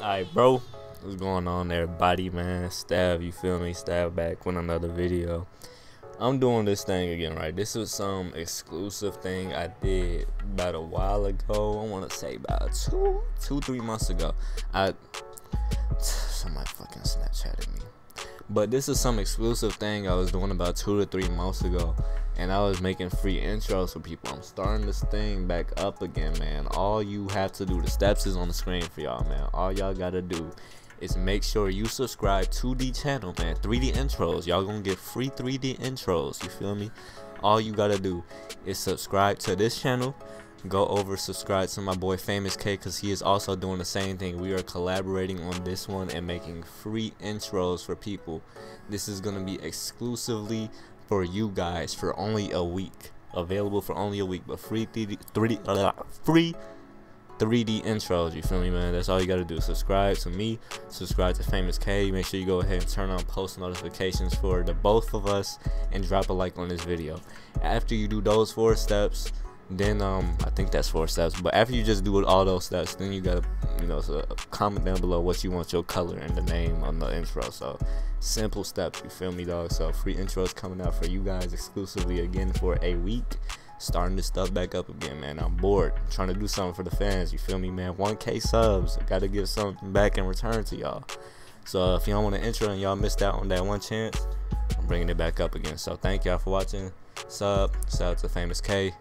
Alright, bro. What's going on there, body man? Stev, you feel me? Stev back with another video. I'm doing this thing again, right? This is some exclusive thing I did about a while ago. I want to say about two, two, three months ago. I somebody fucking Snapchatted me. But this is some exclusive thing I was doing about two to three months ago. And I was making free intros for people. I'm starting this thing back up again, man. All you have to do, the steps is on the screen for y'all, man. All y'all gotta do is make sure you subscribe to the channel, man. 3D intros. Y'all gonna get free 3D intros. You feel me? All you gotta do is subscribe to this channel go over subscribe to my boy famous k because he is also doing the same thing we are collaborating on this one and making free intros for people this is to be exclusively for you guys for only a week. Available for only a week but free 3d 3d uh, free 3d intros you feel me man? That's all you gotta do. Subscribe to me. Subscribe to famous k. Make sure you go ahead and turn on post notifications for the both of us and drop a like on this video. After you do those four steps then um i think that's four steps but after you just do all those steps then you gotta you know so comment down below what you want your color and the name on the intro. So simple steps you feel me dog? So free intros coming out for you guys exclusively again for a week. Starting this stuff back up again man. I'm bored. I'm trying to do something for the fans you feel me man? 1k subs. I gotta give something back in return to y'all. So if y'all want an intro and y'all missed out on that one chance i'm bringing it back up again. So thank y'all for watching. Sub shout out to famous k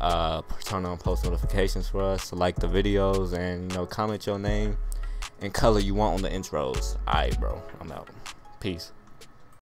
uh, turn on post notifications for us, like the videos, and you know comment your name and color you want on the intros. Alright, bro, I'm out. Peace.